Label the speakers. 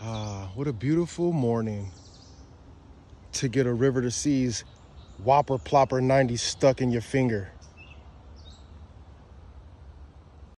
Speaker 1: Ah, what a beautiful morning to get a River to Seas Whopper Plopper 90 stuck in your finger.